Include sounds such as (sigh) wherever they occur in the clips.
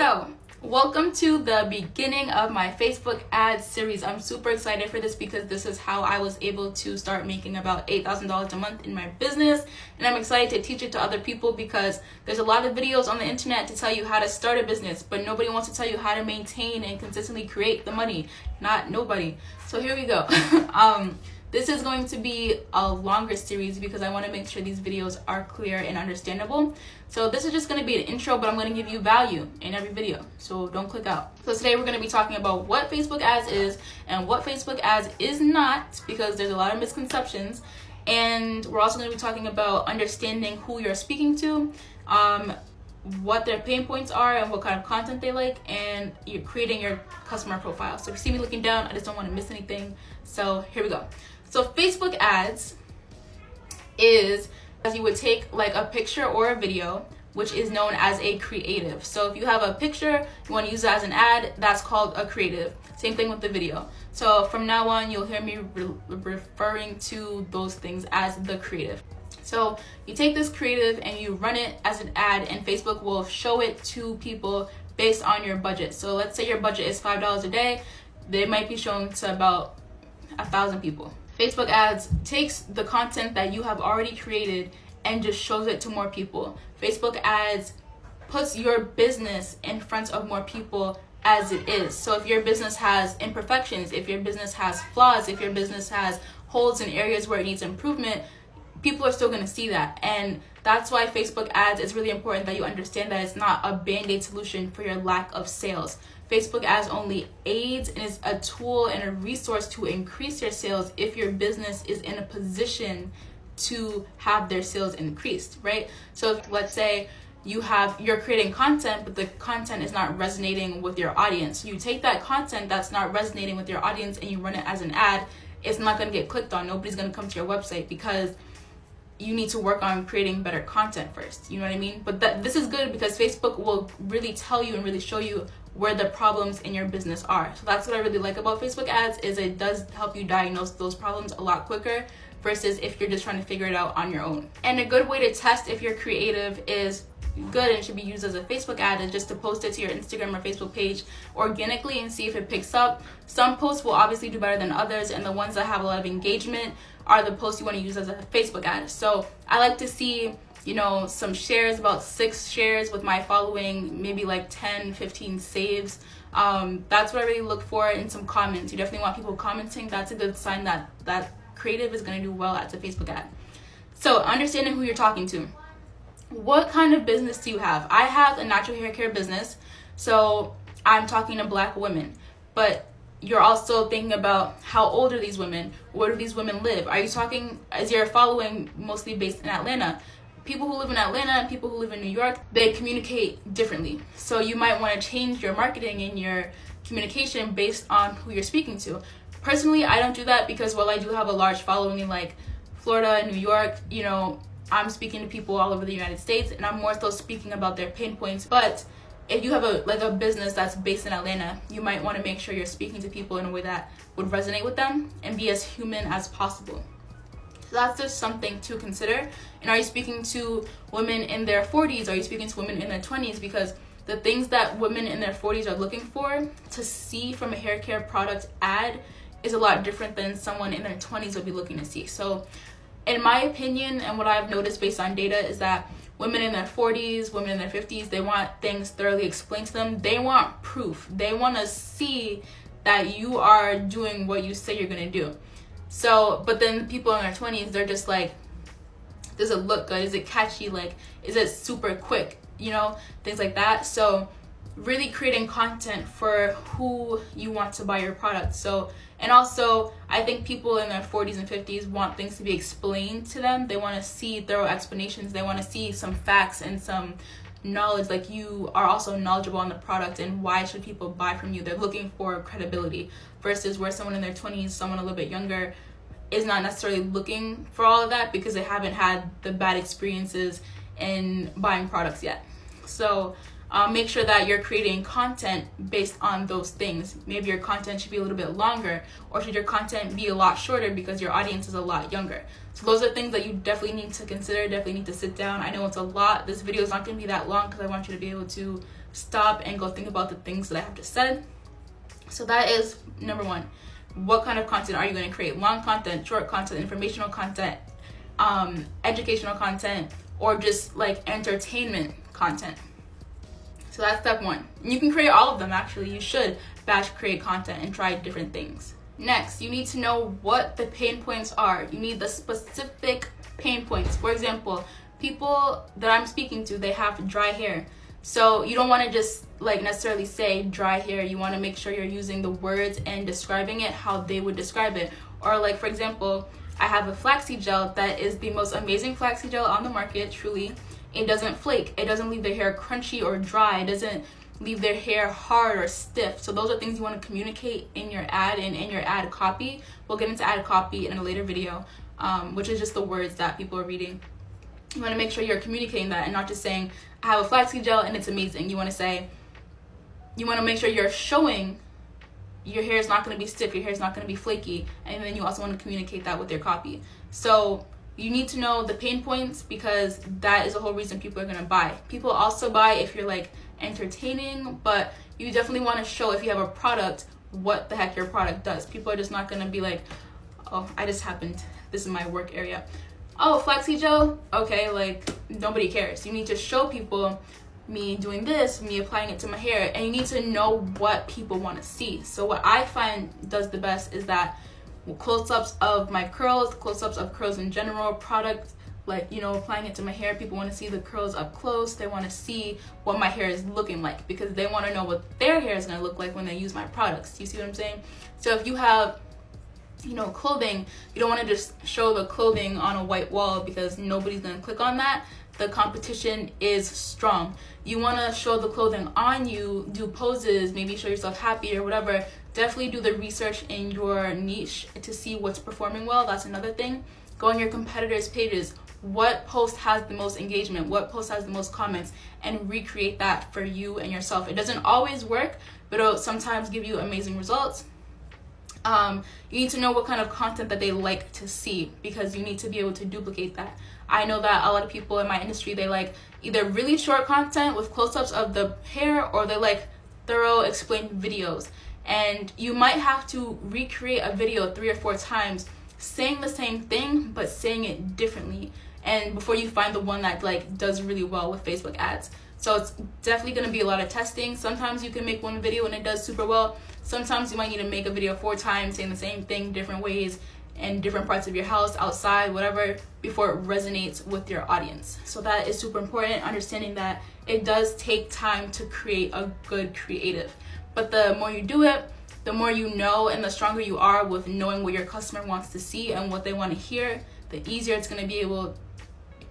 So, welcome to the beginning of my Facebook ads series. I'm super excited for this because this is how I was able to start making about $8,000 a month in my business. And I'm excited to teach it to other people because there's a lot of videos on the internet to tell you how to start a business, but nobody wants to tell you how to maintain and consistently create the money. Not nobody. So here we go. (laughs) um, this is going to be a longer series because I want to make sure these videos are clear and understandable. So this is just going to be an intro, but I'm going to give you value in every video. So don't click out. So today we're going to be talking about what Facebook ads is and what Facebook ads is not because there's a lot of misconceptions. And we're also going to be talking about understanding who you're speaking to, um, what their pain points are and what kind of content they like and you're creating your customer profile so if you see me looking down i just don't want to miss anything so here we go so Facebook ads is as you would take like a picture or a video which is known as a creative. So if you have a picture, you want to use it as an ad, that's called a creative. Same thing with the video. So from now on, you'll hear me re referring to those things as the creative. So you take this creative and you run it as an ad and Facebook will show it to people based on your budget. So let's say your budget is $5 a day, they might be shown to about a thousand people. Facebook ads takes the content that you have already created and just shows it to more people. Facebook ads puts your business in front of more people as it is. So if your business has imperfections, if your business has flaws, if your business has holes in areas where it needs improvement, people are still going to see that. And that's why Facebook ads is really important that you understand that it's not a band-aid solution for your lack of sales. Facebook ads only aids and is a tool and a resource to increase your sales if your business is in a position to have their sales increased, right? So let's say you have you're creating content but the content is not resonating with your audience. You take that content that's not resonating with your audience and you run it as an ad, it's not going to get clicked on. Nobody's going to come to your website because you need to work on creating better content first. You know what I mean? But that this is good because Facebook will really tell you and really show you where the problems in your business are. So that's what I really like about Facebook ads is it does help you diagnose those problems a lot quicker versus if you're just trying to figure it out on your own. And a good way to test if you're creative is good and should be used as a Facebook ad is just to post it to your Instagram or Facebook page organically and see if it picks up. Some posts will obviously do better than others and the ones that have a lot of engagement are the posts you want to use as a Facebook ad. So I like to see you know, some shares, about six shares with my following, maybe like 10, 15 saves. Um, that's what I really look for in some comments. You definitely want people commenting. That's a good sign that that creative is going to do well as a Facebook ad. So understanding who you're talking to. What kind of business do you have? I have a natural hair care business. So I'm talking to black women. But you're also thinking about how old are these women? Where do these women live? Are you talking, as you're following mostly based in Atlanta? people who live in Atlanta and people who live in New York, they communicate differently. So you might want to change your marketing and your communication based on who you're speaking to. Personally, I don't do that because while I do have a large following in like Florida and New York, you know, I'm speaking to people all over the United States and I'm more so speaking about their pain points. But if you have a like a business that's based in Atlanta, you might want to make sure you're speaking to people in a way that would resonate with them and be as human as possible. So that's just something to consider. And are you speaking to women in their 40s? Are you speaking to women in their 20s? Because the things that women in their 40s are looking for to see from a hair care product ad is a lot different than someone in their 20s would be looking to see. So in my opinion and what I've noticed based on data is that women in their 40s, women in their 50s, they want things thoroughly explained to them. They want proof. They want to see that you are doing what you say you're going to do. So, but then people in their 20s, they're just like, does it look good? Is it catchy? Like, is it super quick? You know, things like that. So, really creating content for who you want to buy your product. So, and also, I think people in their 40s and 50s want things to be explained to them. They want to see thorough explanations. They want to see some facts and some knowledge like you are also knowledgeable on the product and why should people buy from you they're looking for credibility versus where someone in their 20s someone a little bit younger is not necessarily looking for all of that because they haven't had the bad experiences in buying products yet so um, make sure that you're creating content based on those things. Maybe your content should be a little bit longer, or should your content be a lot shorter because your audience is a lot younger. So those are things that you definitely need to consider, definitely need to sit down. I know it's a lot. This video is not going to be that long because I want you to be able to stop and go think about the things that I have to say. So that is number one. What kind of content are you going to create? Long content, short content, informational content, um, educational content, or just like entertainment content. So that's step one. You can create all of them actually. You should batch create content and try different things. Next, you need to know what the pain points are. You need the specific pain points. For example, people that I'm speaking to, they have dry hair. So you don't want to just like necessarily say dry hair. You want to make sure you're using the words and describing it how they would describe it. Or like for example, I have a flaxseed gel that is the most amazing flaxseed gel on the market, truly. It doesn't flake. It doesn't leave the hair crunchy or dry. It doesn't leave their hair hard or stiff. So those are things you want to communicate in your ad and in your ad copy. We'll get into ad copy in a later video, um, which is just the words that people are reading. You want to make sure you're communicating that and not just saying, I have a flaxseed gel and it's amazing. You want to say, you want to make sure you're showing your hair is not going to be stiff, your hair is not going to be flaky, and then you also want to communicate that with your copy. So you need to know the pain points because that is the whole reason people are going to buy. People also buy if you're like entertaining, but you definitely want to show if you have a product what the heck your product does. People are just not going to be like, oh, I just happened. This is my work area. Oh, flaxseed gel? Okay, like nobody cares. You need to show people me doing this, me applying it to my hair, and you need to know what people want to see. So what I find does the best is that close-ups of my curls, close-ups of curls in general, product like you know applying it to my hair. People want to see the curls up close. They want to see what my hair is looking like because they want to know what their hair is going to look like when they use my products. You see what i'm saying? So if you have you know clothing you don't want to just show the clothing on a white wall because nobody's going to click on that the competition is strong. You want to show the clothing on you do poses maybe show yourself happy or whatever. Definitely do the research in your niche to see what's performing well. That's another thing. Go on your competitors pages. What post has the most engagement? What post has the most comments? And recreate that for you and yourself. It doesn't always work but it'll sometimes give you amazing results um, you need to know what kind of content that they like to see because you need to be able to duplicate that. I know that a lot of people in my industry they like either really short content with close-ups of the hair or they like thorough explained videos. And you might have to recreate a video three or four times saying the same thing but saying it differently. And before you find the one that like does really well with Facebook ads. So it's definitely going to be a lot of testing. Sometimes you can make one video and it does super well. Sometimes you might need to make a video four times saying the same thing different ways in different parts of your house, outside, whatever, before it resonates with your audience. So that is super important, understanding that it does take time to create a good creative. But the more you do it, the more you know and the stronger you are with knowing what your customer wants to see and what they want to hear, the easier it's going to be able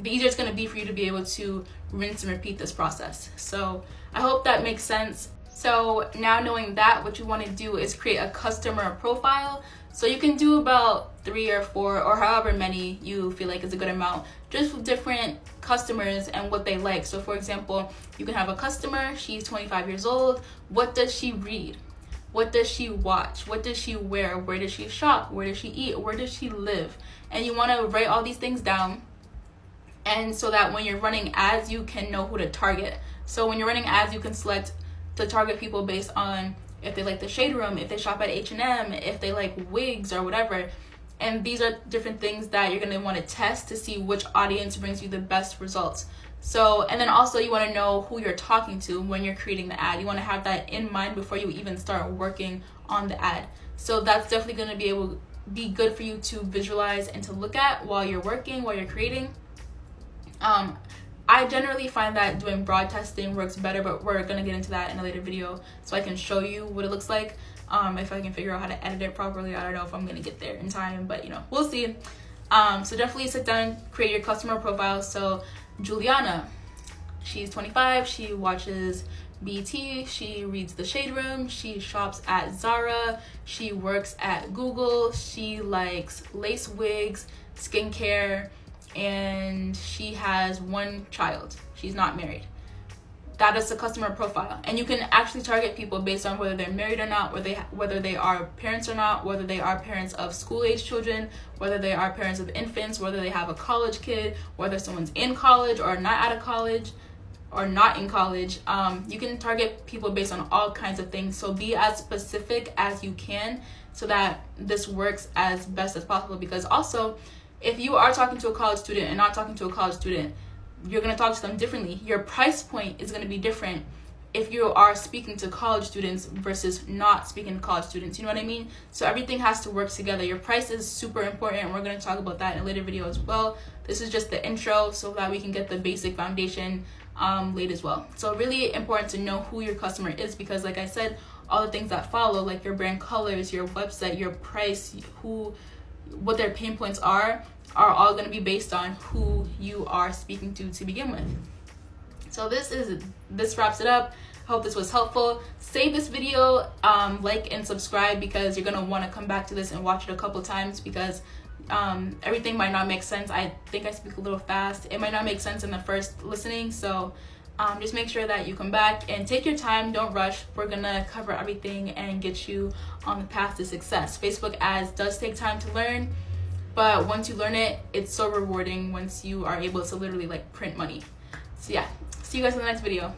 the easier it's going to be for you to be able to rinse and repeat this process. So I hope that makes sense. So now knowing that, what you want to do is create a customer profile. So you can do about three or four or however many you feel like is a good amount, just with different customers and what they like. So for example, you can have a customer, she's 25 years old. What does she read? What does she watch? What does she wear? Where does she shop? Where does she eat? Where does she live? And you want to write all these things down and so that when you're running ads you can know who to target. So when you're running ads you can select to target people based on if they like the shade room if they shop at h&m if they like wigs or whatever. And these are different things that you're going to want to test to see which audience brings you the best results. So and then also you want to know who you're talking to when you're creating the ad. You want to have that in mind before you even start working on the ad. So that's definitely going to be able be good for you to visualize and to look at while you're working while you're creating um, I generally find that doing broad testing works better, but we're gonna get into that in a later video so I can show you what it looks like. Um, if I can figure out how to edit it properly, I don't know if I'm gonna get there in time, but you know, we'll see. Um, so definitely sit down, create your customer profile. So Juliana, she's 25, she watches BET, she reads The Shade Room, she shops at Zara, she works at Google, she likes lace wigs, skincare, and she has one child. She's not married. That is the customer profile, and you can actually target people based on whether they're married or not, whether they whether they are parents or not, whether they are parents of school age children, whether they are parents of infants, whether they have a college kid, whether someone's in college or not out of college. or not in college um, you can target people based on all kinds of things so be as specific as you can so that this works as best as possible because also if you are talking to a college student and not talking to a college student you're going to talk to them differently your price point is going to be different if you are speaking to college students versus not speaking to college students. You know what I mean? So everything has to work together. Your price is super important, and we're going to talk about that in a later video as well. This is just the intro so that we can get the basic foundation um, laid as well. So really important to know who your customer is because like I said, all the things that follow, like your brand colors, your website, your price, who, what their pain points are, are all going to be based on who you are speaking to to begin with. So this is this wraps it up. Hope this was helpful. Save this video, um, like and subscribe because you're gonna want to come back to this and watch it a couple times because um, everything might not make sense. I think I speak a little fast. It might not make sense in the first listening, so um, just make sure that you come back and take your time. Don't rush. We're gonna cover everything and get you on the path to success. Facebook ads does take time to learn, but once you learn it, it's so rewarding once you are able to literally like print money. So yeah, see you guys in the next video.